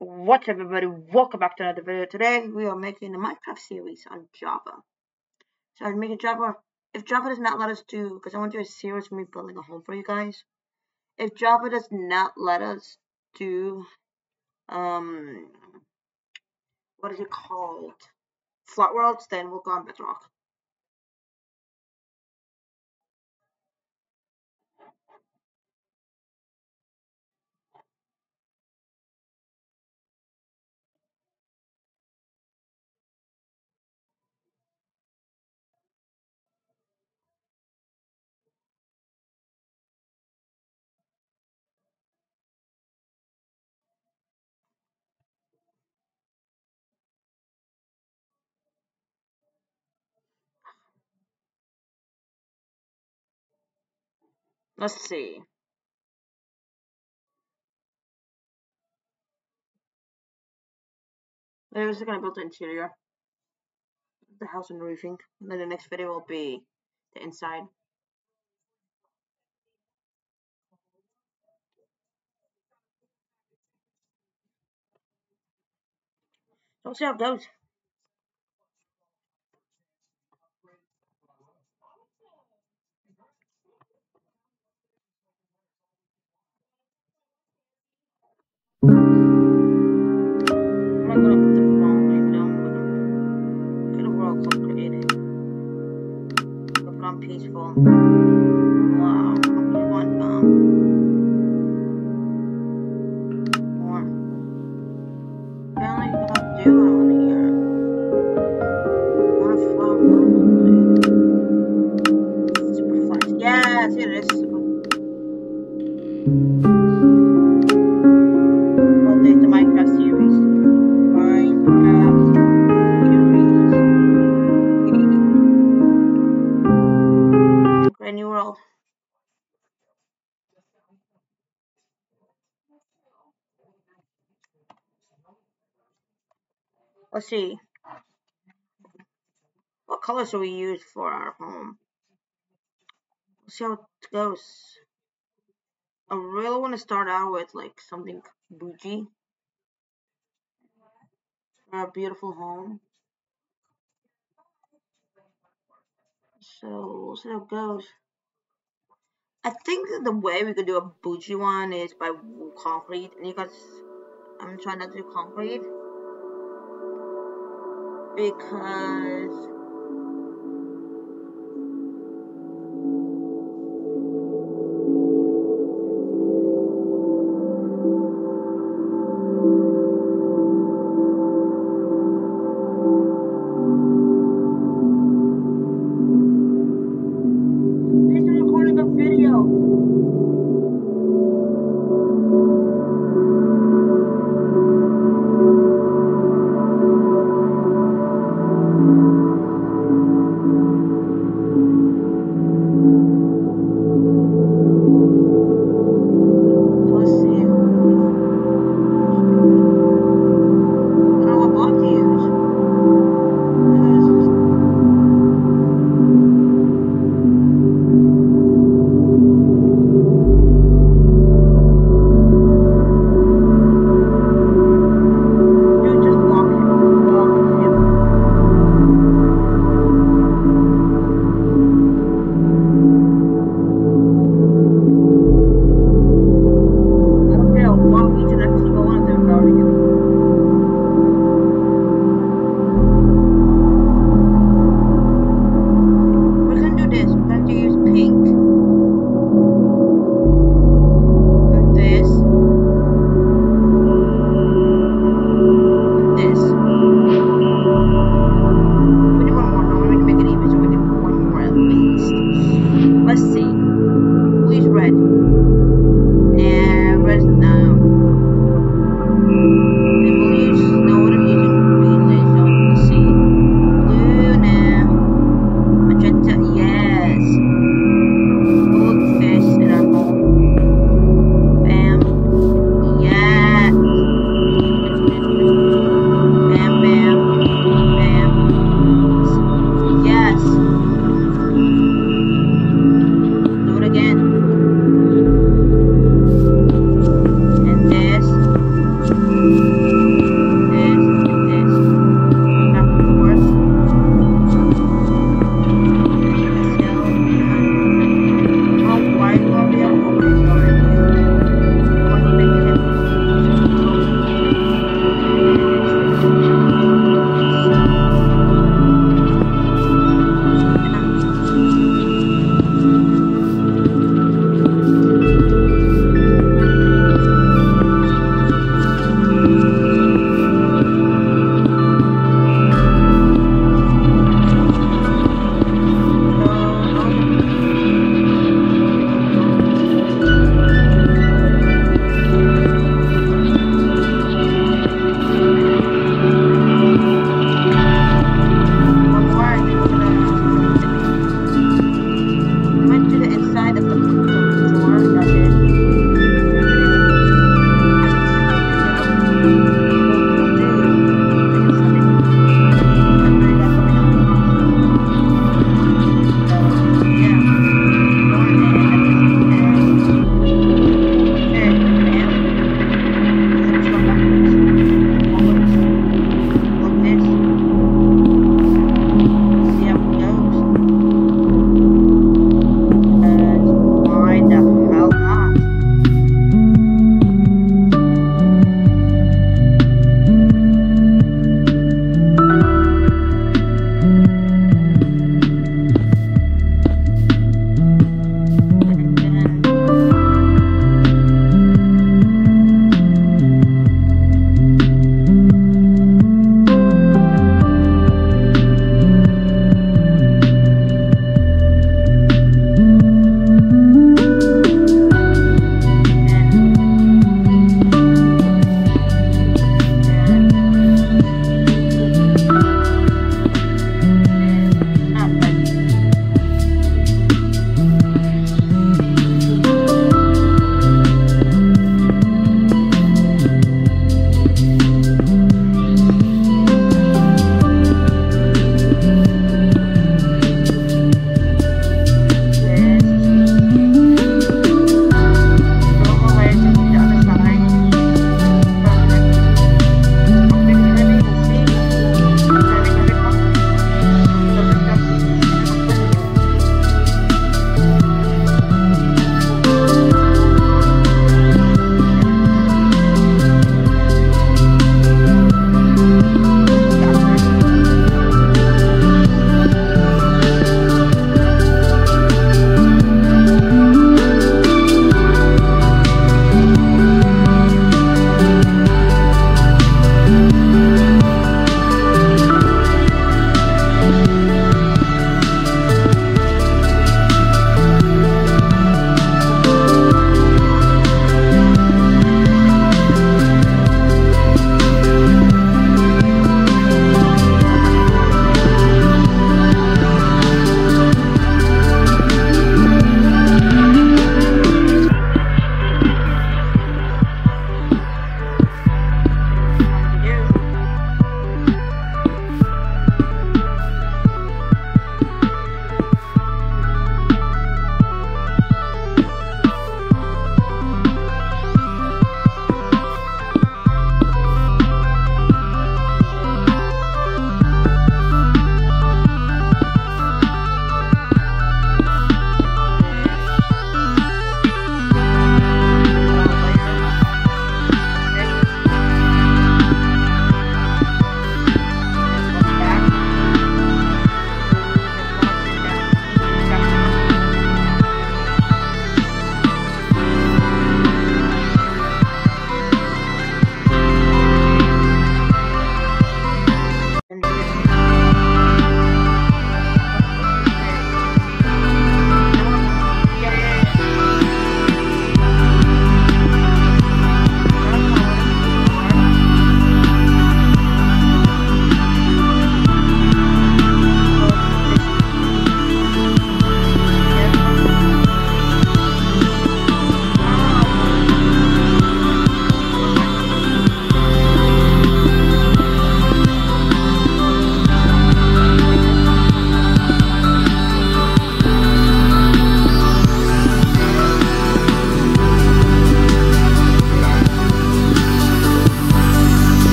What's everybody, welcome back to another video. Today we are making a Minecraft series on Java. So I'm making Java, if Java does not let us do, because I want to do a series of me building a home for you guys. If Java does not let us do, um, what is it called? Flat worlds, then we'll go on Bedrock. Let's see. Just gonna build the interior, the house and roofing, and then the next video will be the inside. We'll see how it goes. I'm not gonna put the phone down, but get a world complicated. Look on peaceful. Let's see. What color should we use for our home? Let's see how it goes. I really want to start out with like something bougie for a beautiful home. So we'll see how it goes. I think the way we could do a bougie one is by concrete, and you guys, I'm trying not to do concrete because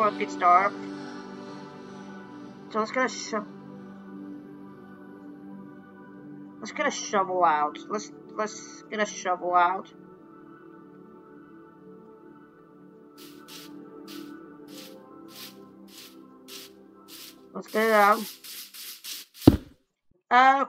for a pit. So let's get a shovel. Let's get a shovel out. Let's let's get a shovel out. Let's get it out. Oh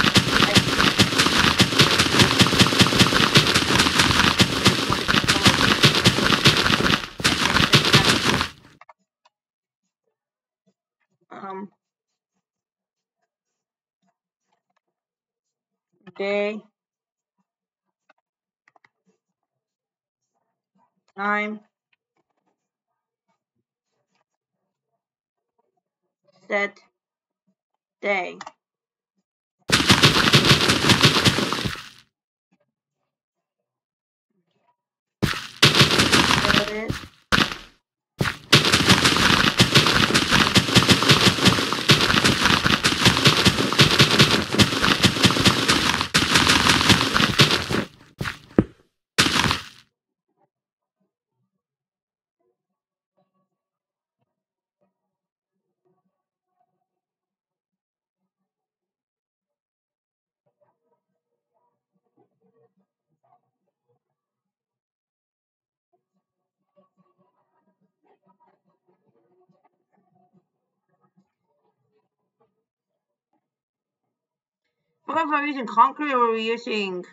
Um, day, time, set, day. It is. If we're using concrete or we're using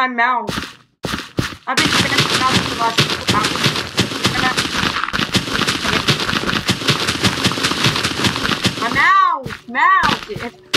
my mouse. I've been my mouse for the last hours. My mouse! Mouse!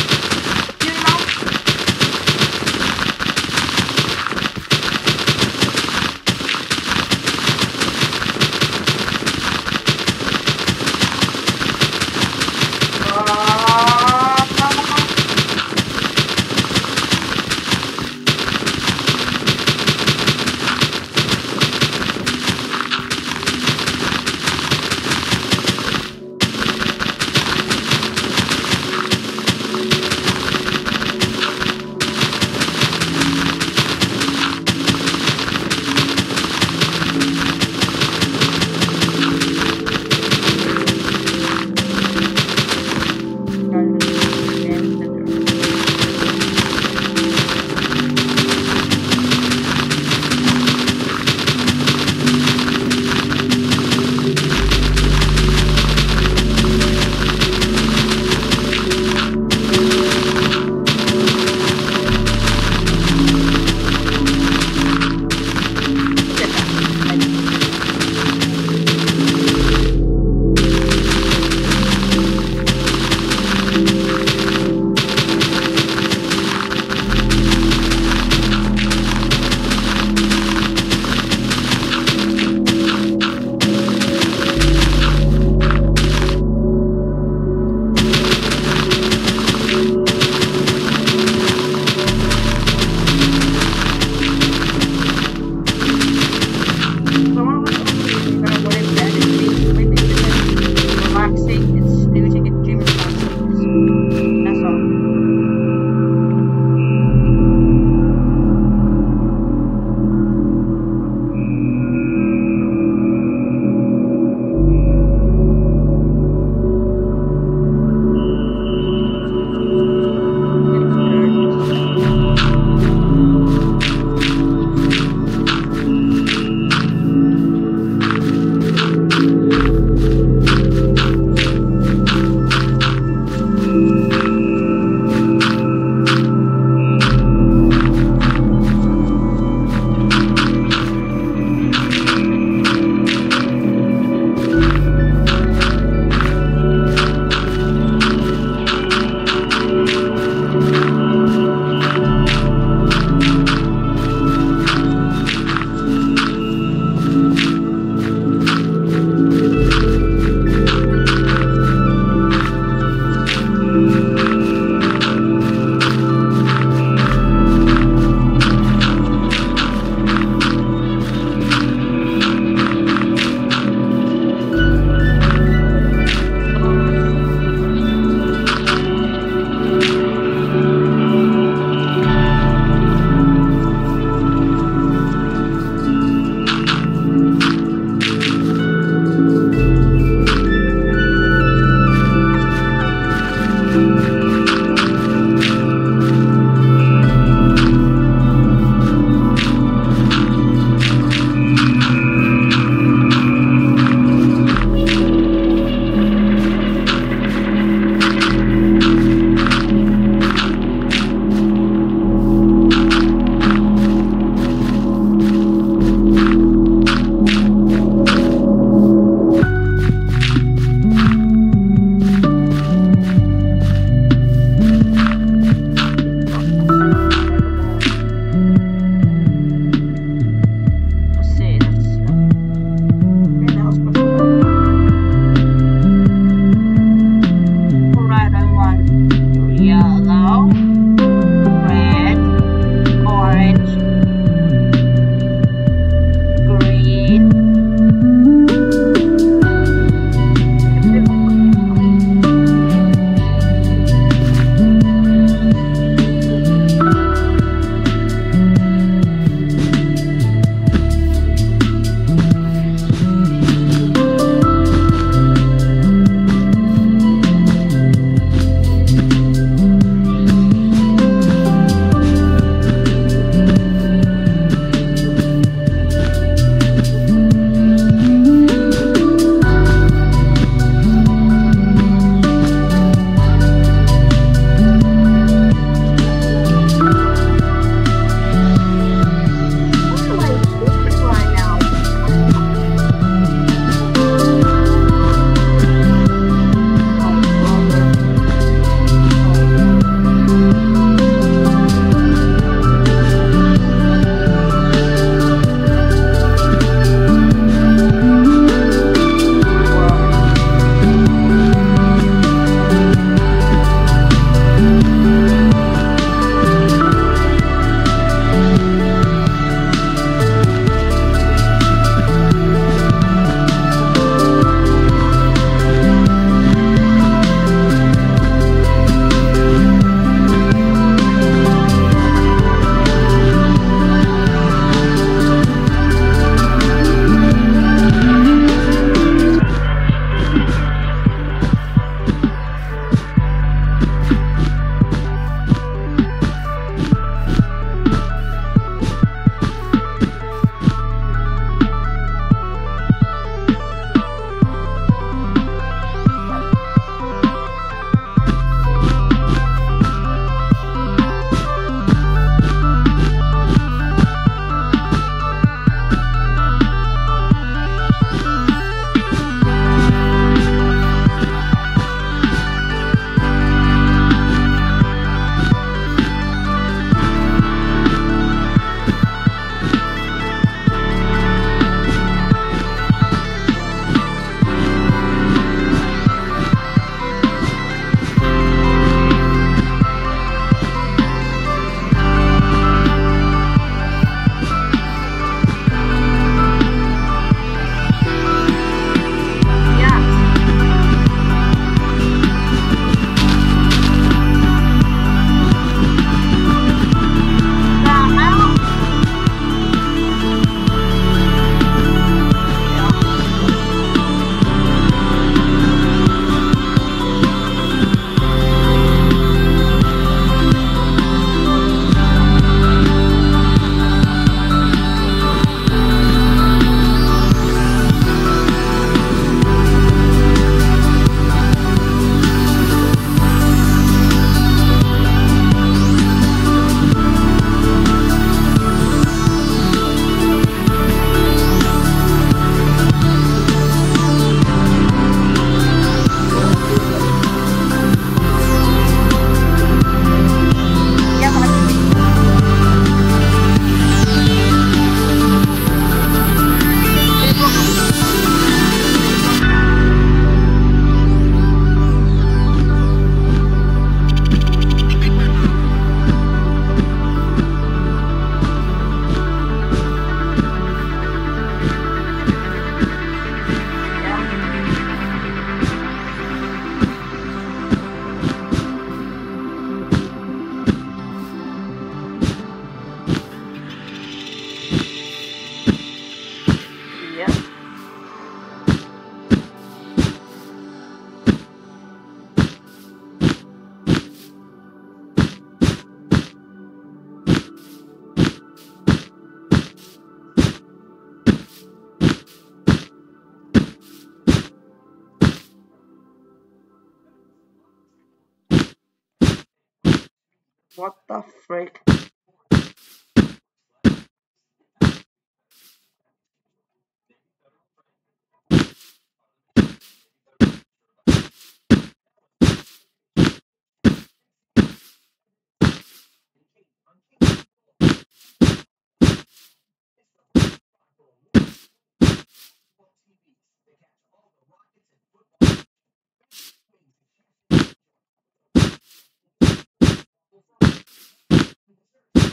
What the frick?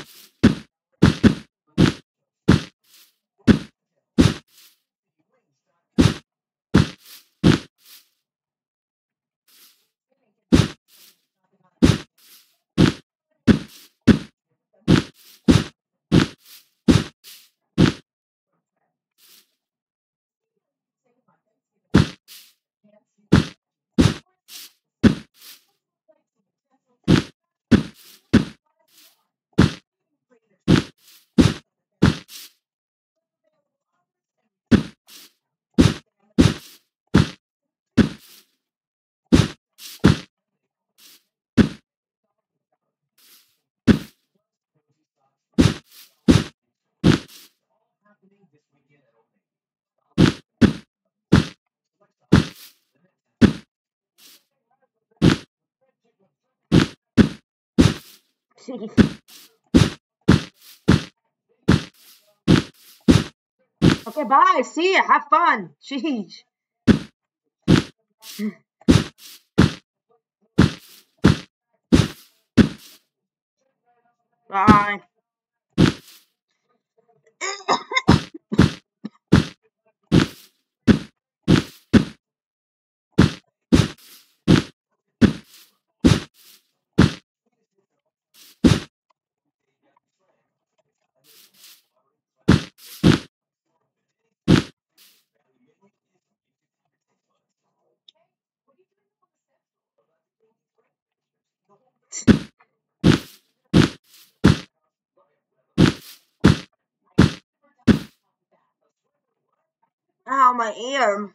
Jeez. Okay, bye. See ya. Have fun. Jeez. Bye. Ow, my ear.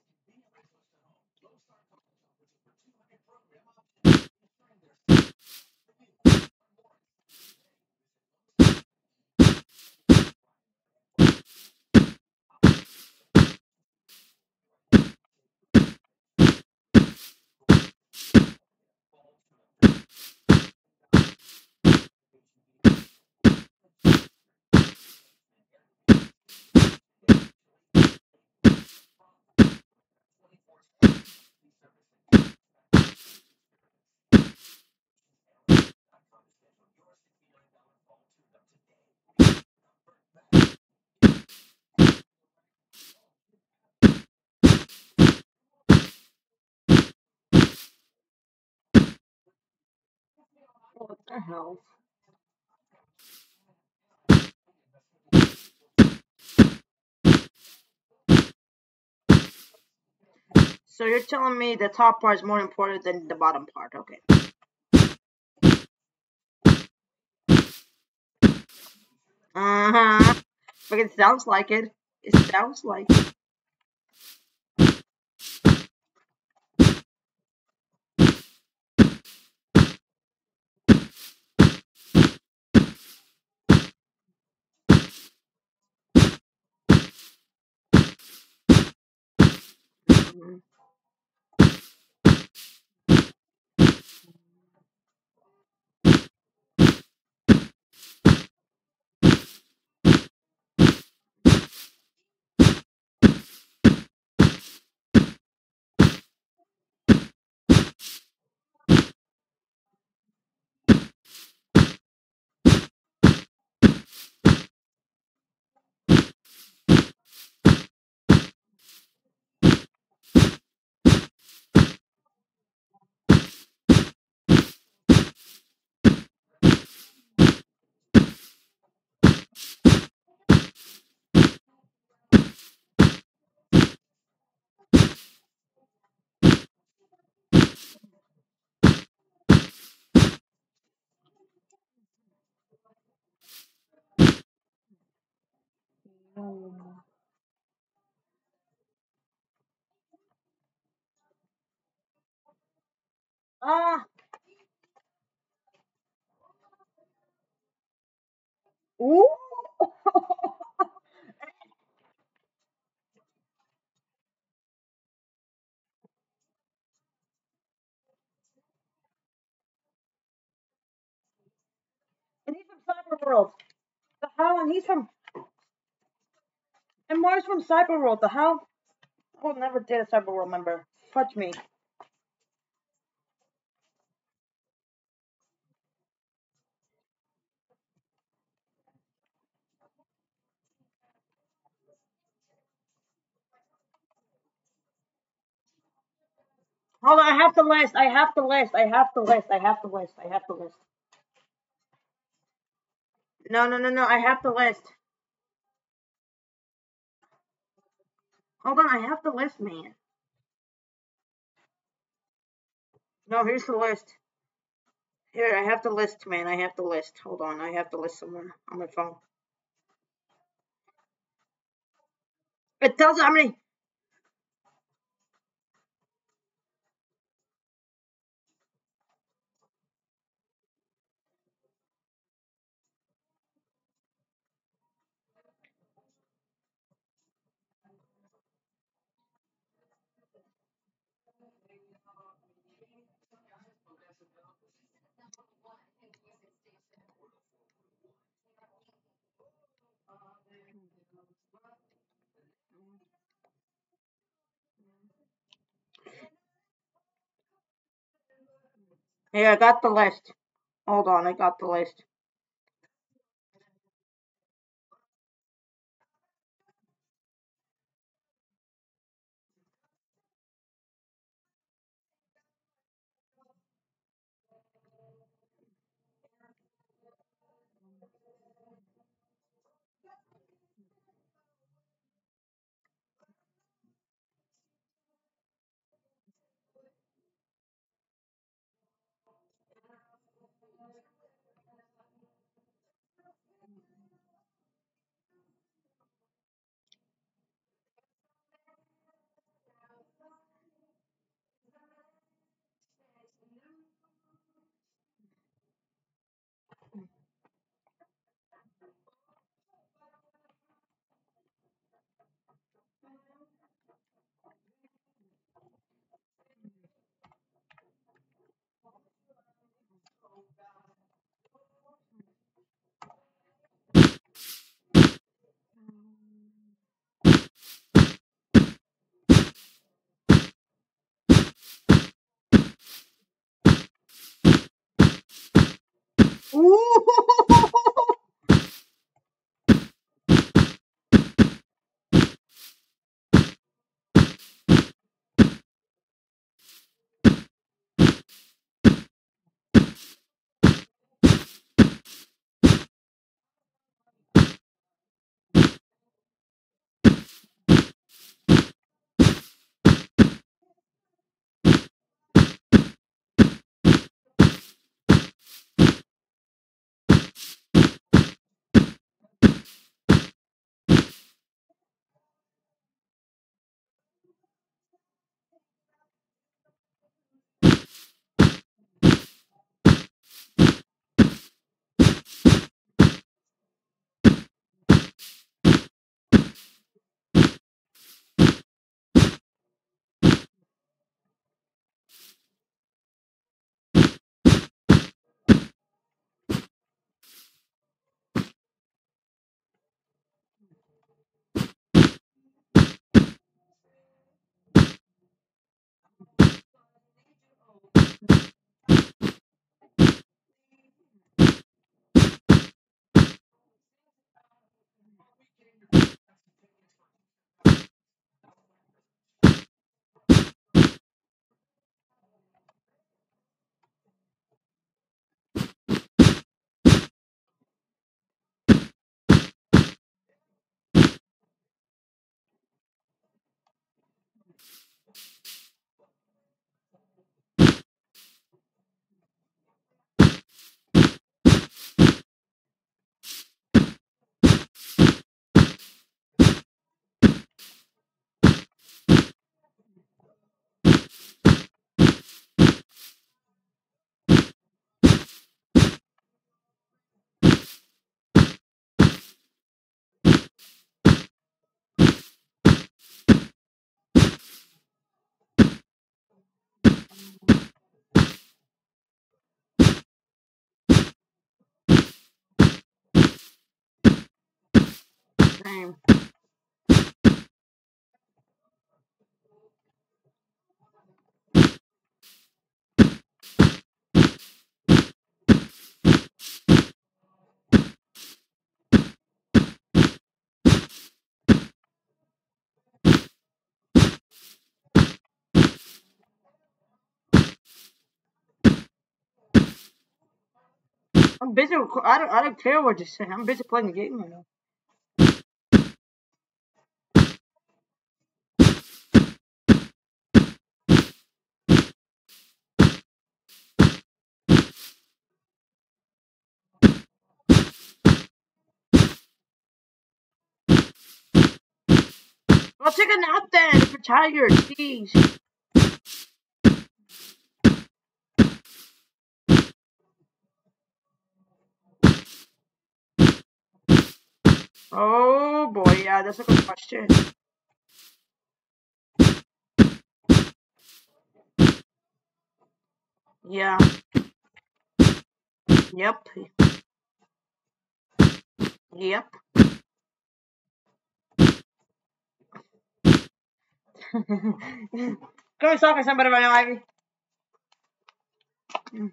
Lone Star College offers over 200 program options. What the hell? So you're telling me the top part is more important than the bottom part, okay. Uh-huh. But it sounds like it. It sounds like it. Mm-hmm. Mm. Ah. Ooh. and he's from Cyber World. The how and he's from and Mars from Cyber World. The how I will never date a Cyber World member. Touch me. Hold on, I have the list. I have the list. I have the list. I have the list. I have the list. No, no, no, no. I have the list. Hold on, I have the list, man. No, here's the list. Here, I have the list, man. I have the list. Hold on, I have the list somewhere on my phone. It tells how many. Hey, I got the list. Hold on, I got the list. Ooh. Same. I'm busy. I don't. I don't care what you say. I'm busy playing the game right now. Well, take a nap then you're tired. Jeez. Oh boy, yeah, that's a good question. Yeah. Yep. Yep. Go talk to somebody right now, Ivy. Mm.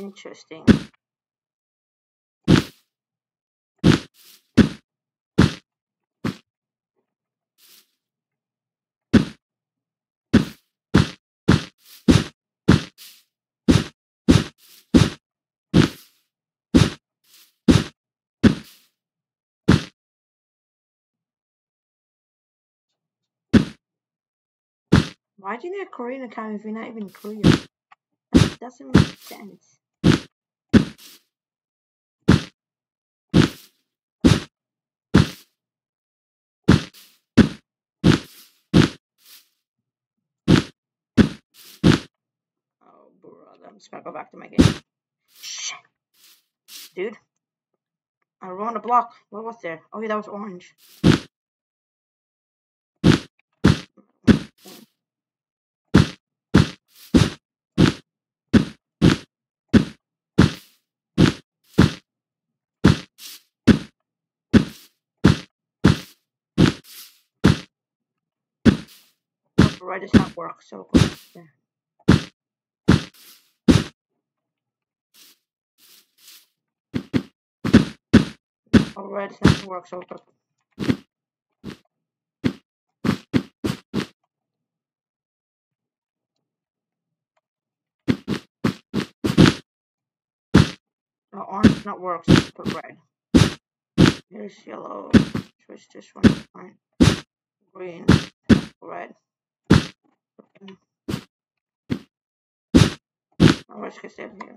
Interesting. Why do you need a Korean account if you're not even Korean? That doesn't make sense. Oh, brother. I'm just gonna go back to my game. Shit. Dude. I ruined a block. What was there? Oh, yeah, that was orange. Override does not work, so go does not work, so go No, orange not work, so put red. Here's yellow. Switch this one to. Green. Red. Oh, let's get save here.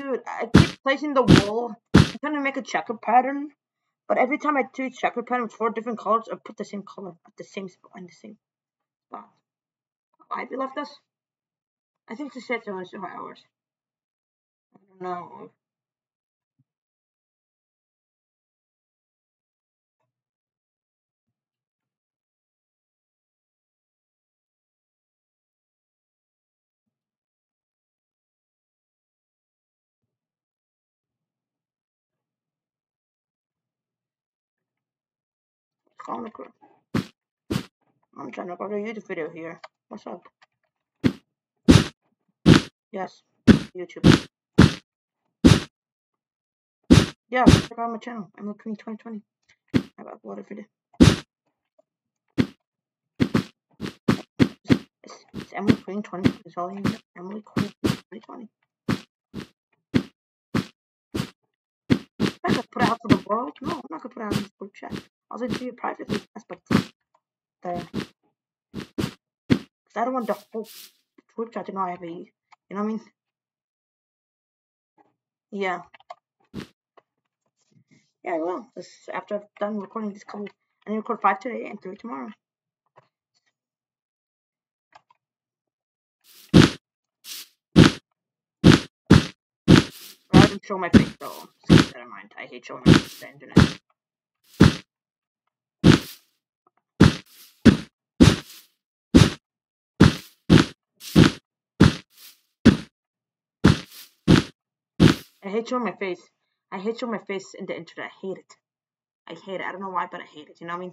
Dude, I keep placing the wall. I'm trying to make a checker pattern. But every time I do a checker pattern with four different colors, I put the same color at the same spot in the same spot. Why have you left us? I think the set's only two hours. I don't know. Call me quick. I'm trying to go a YouTube video here. What's up? Yes, YouTube. Yeah, check out my channel. I'm Queen 2020. I have uploaded video. It's, it's Emily Queen 20. It's all you need. Emily Queen 2020. I could put it out to the world. No, I'm not gonna put out in this group chat. I was gonna do it privately. That's but the because I don't want the whole group chat to know I have a you know what I mean? Yeah. Yeah, I will. This after I've done recording this couple I need to record five today and three tomorrow. Rather than show my face though. So in mind. I hate showing my face on the internet. I hate you on my face. I hate you on my face in the internet. I hate it. I hate it. I don't know why, but I hate it. You know what I mean?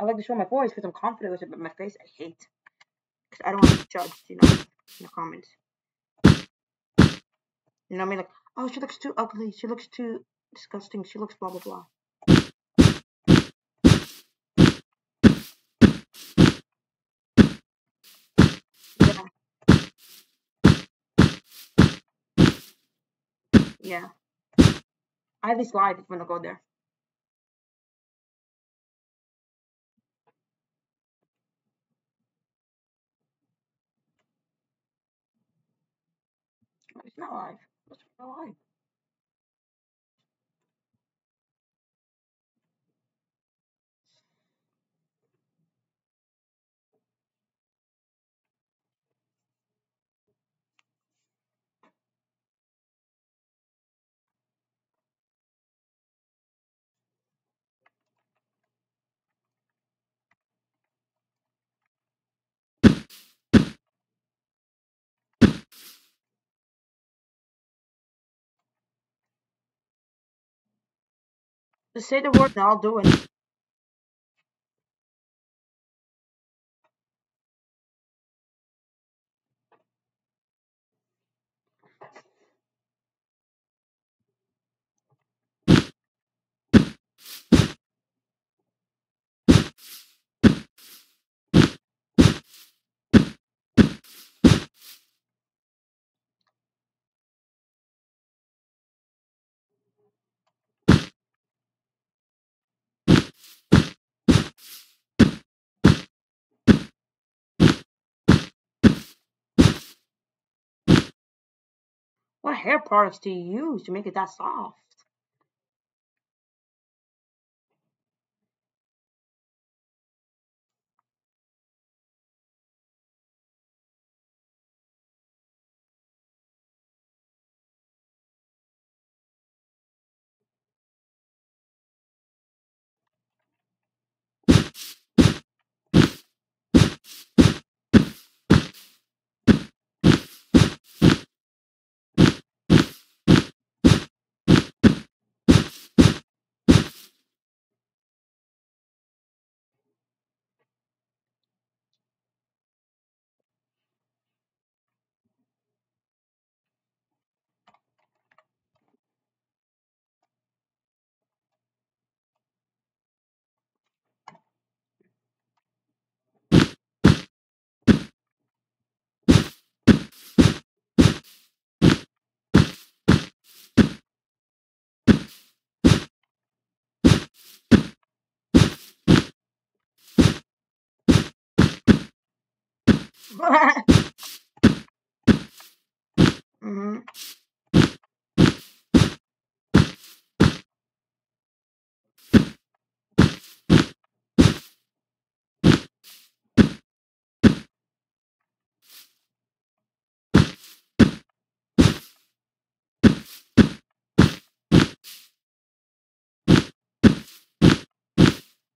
I like to show my voice because I'm confident with it, but my face I hate. Because I don't want to be judged, you know, in the comments. You know what I mean? Like, oh, she looks too ugly. She looks too disgusting. She looks blah, blah, blah. Yeah. I have this live if you wanna go there. It's not live. It's not live. Just say the word and I'll do it. What hair products do you use to make it that soft? Hmm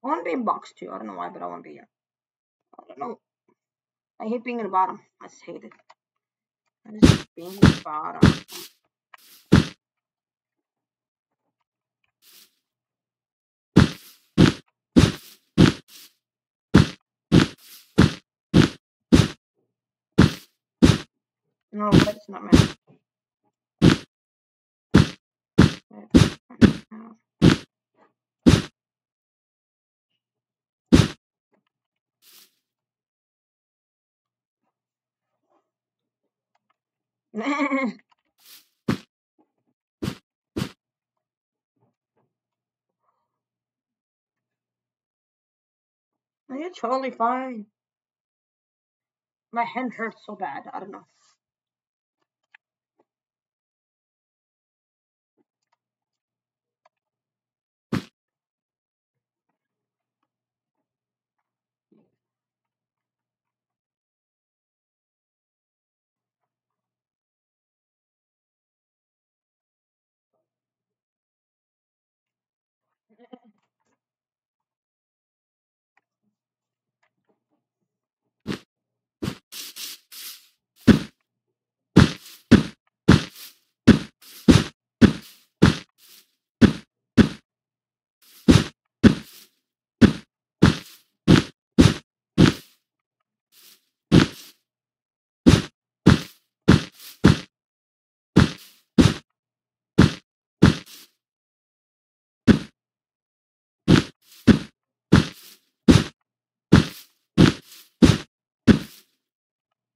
I want to be in box two. I don't know why, but I want to be here. I don't know. I hate being in the bottom. I just hate it. I just being in the bottom. No, it's not meant. You're totally fine. My hand hurts so bad. I don't know.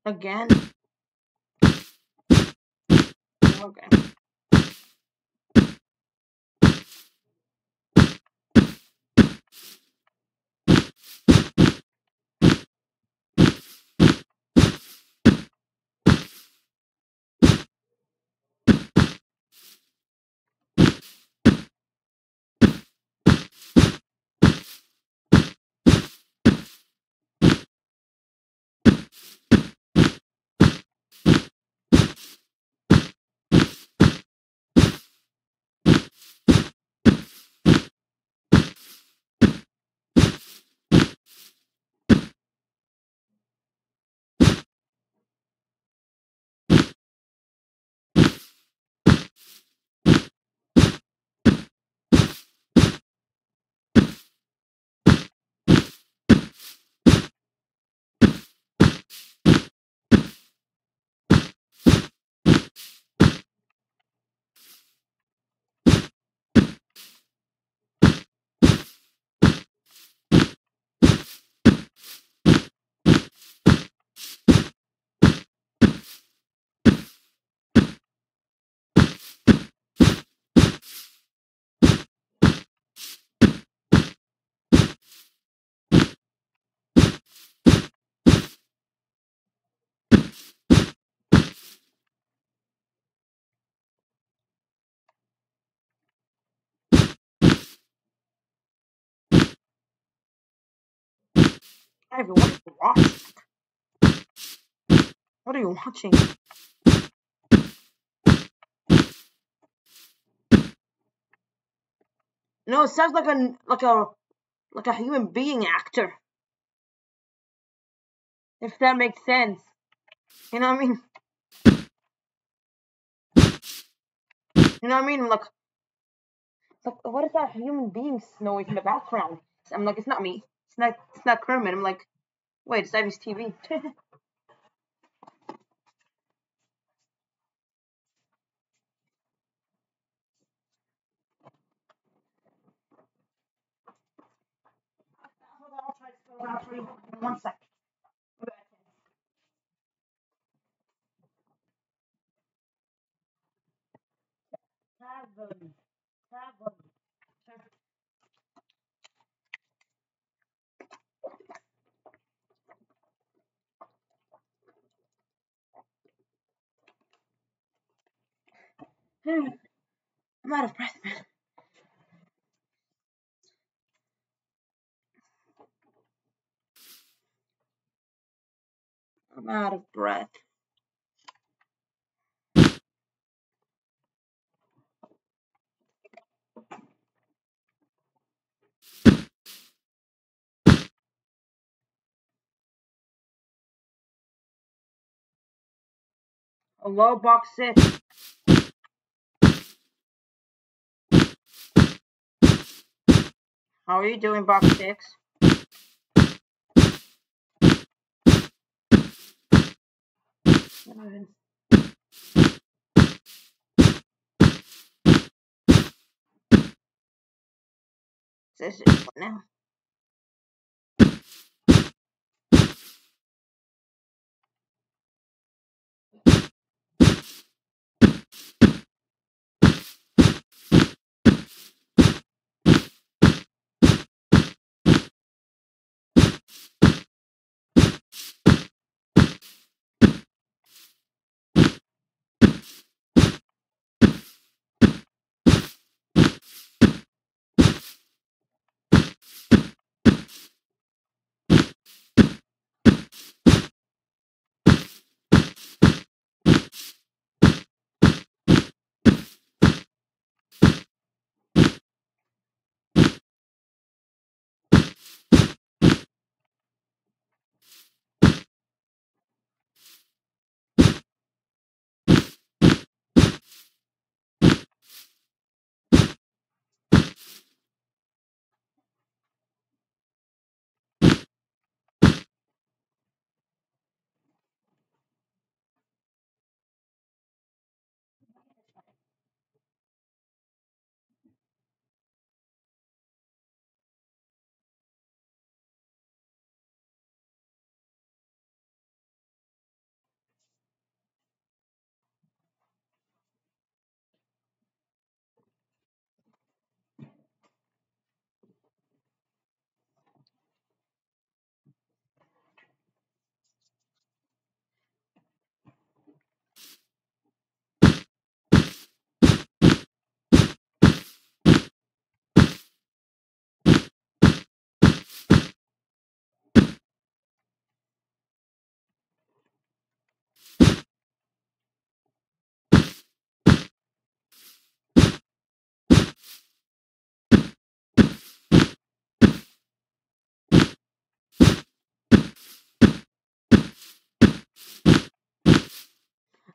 Again? Okay. Hi everyone, what are you watching? What are you watching? No, it sounds like a like a like a human being actor. If that makes sense. You know what I mean? You know what I mean? Like, like what is that human being noise in the background? I'm like, it's not me. It's not. It's not Kermit. I'm like, wait, it's Ivy's TV. One sec. Seven. Seven. I'm out of breath, man. I'm out of breath. Hello, box six. How are you doing, box six? This is now.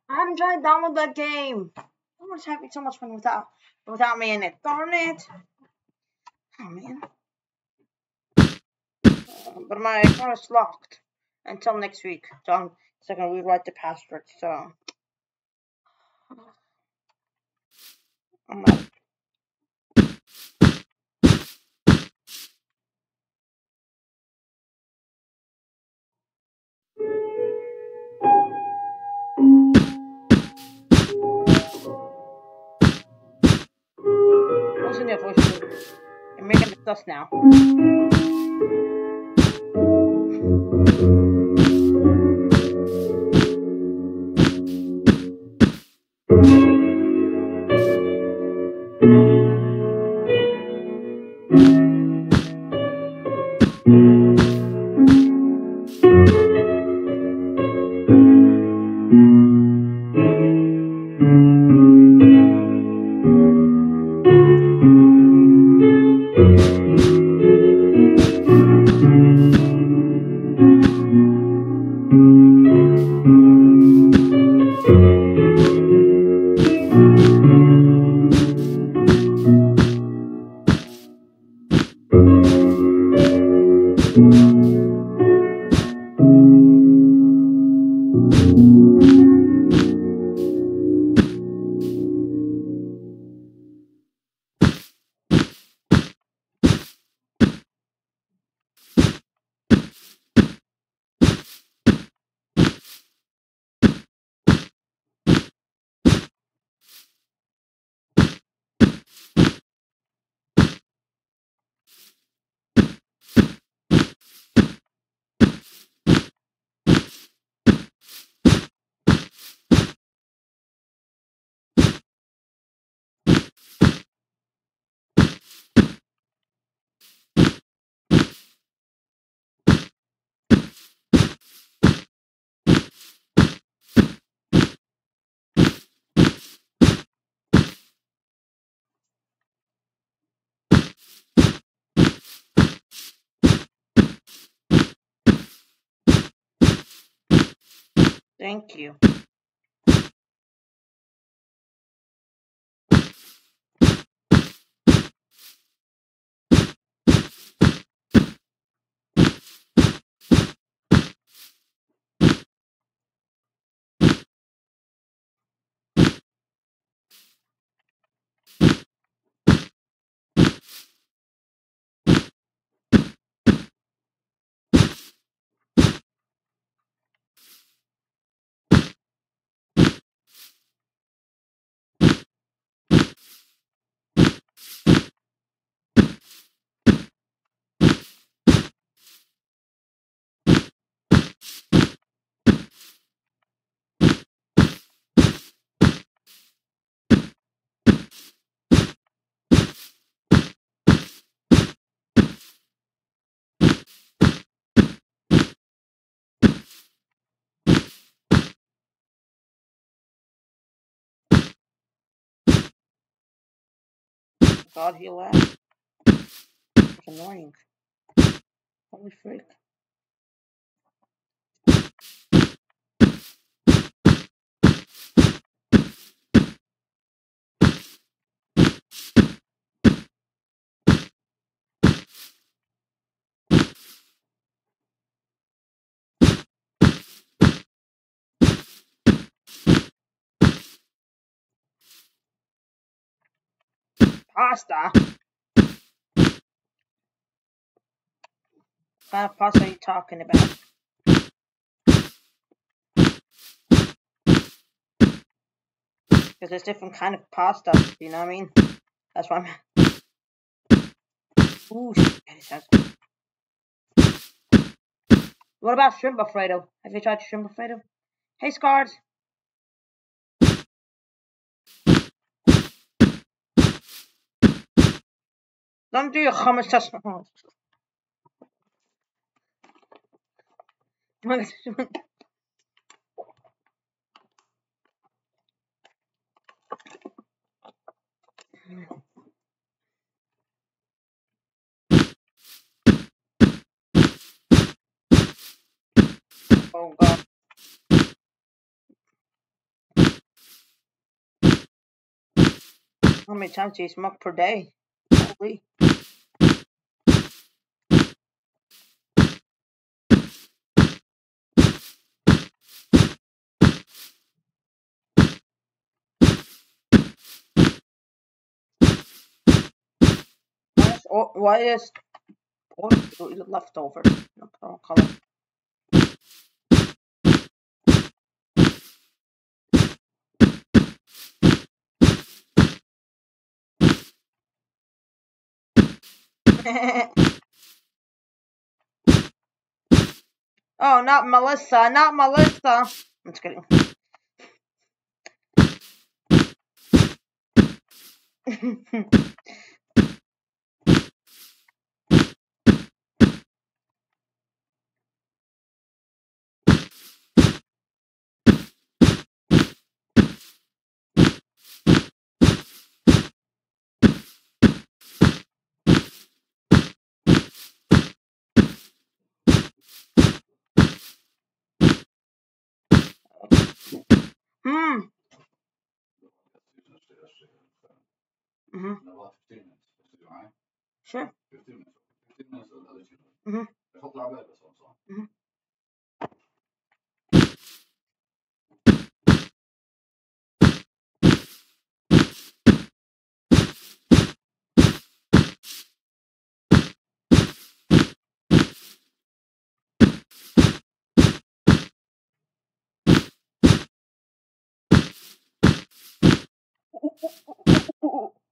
I'm trying to download that game. Everyone's having so much fun without without me in it. Darn it. Oh man. Uh, but my account is locked until next week. So I'm gonna rewrite the password. So I'm out. Dust now. God, he laughed. It's annoying. Holy freak. Pasta? What pasta are you talking about? Because there's different kind of pasta, you know what I mean? That's why I'm... Ooh, spaghetti sounds good. What about shrimp alfredo? Have you tried shrimp alfredo? Hey, Scars! Don't do your comments just now. Oh god. How many times do you smoke per day? Holy. Why is orange left over? No color. oh, not Melissa, not Melissa. I'm just kidding. Hmm. Mm-hmm. Sure. Mm-hmm. Thank you.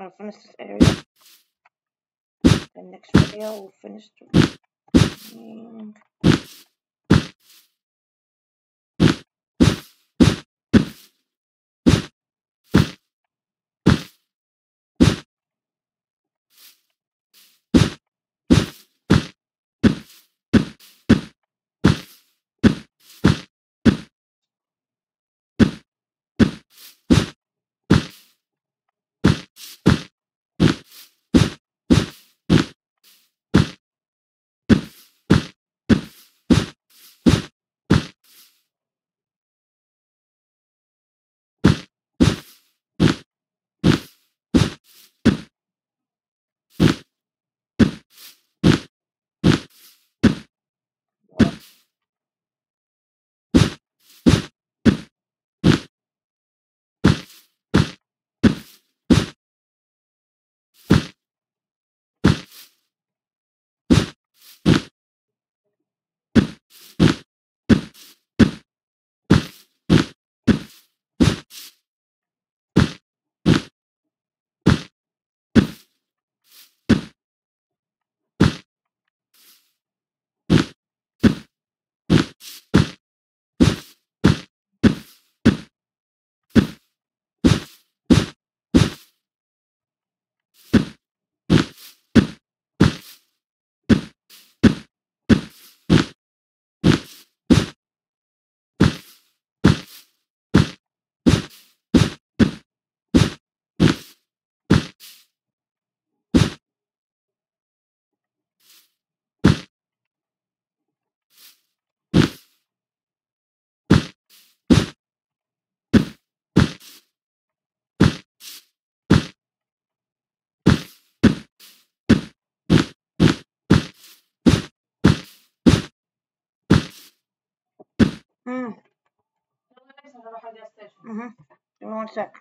I'll finish this area. The next video we'll finish the Mm. Mm-hmm. Give me one sec.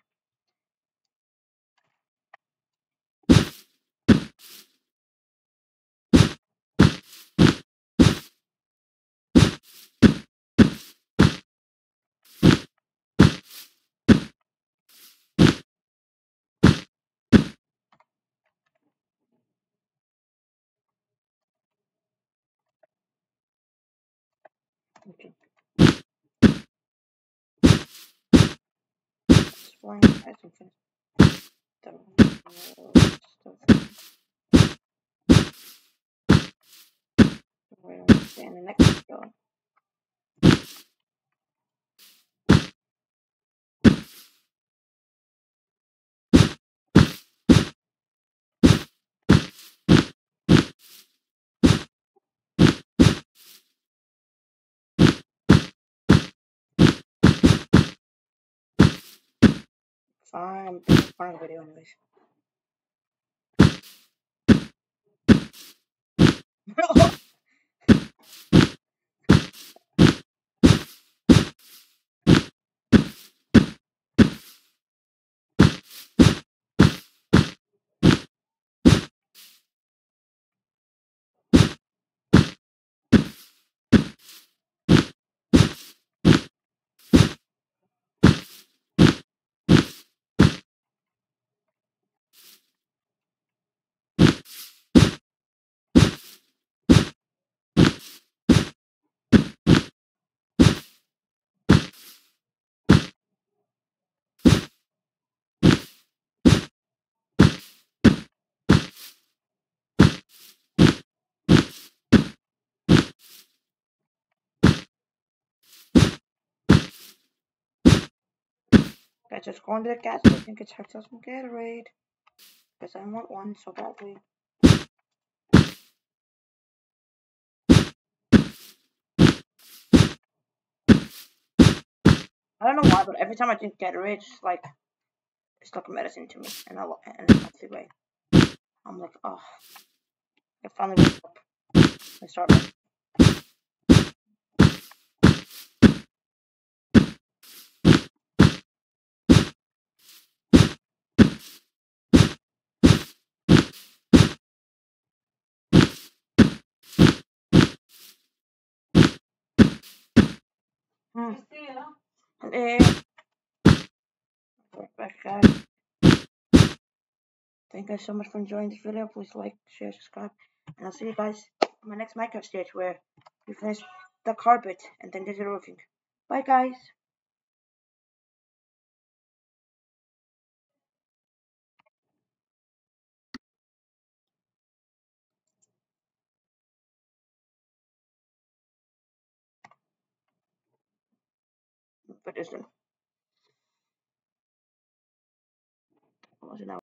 Okay. Explain as something. And the next video. Fine, fine video anyways. Guys, just go into the gas station, get yourself some Gatorade. Because I want one so badly. I don't know why, but every time I drink Gatorade, it's like it's like a medicine to me, and I and a healthy way. I'm like, oh, I finally wake up. I start. Hello. Back guys. Thank you guys so much for enjoying this video. Please like, share, subscribe, and I'll see you guys on my next Minecraft stage where we finish the carpet and then do the roofing. Bye guys. But isn't. Was it now?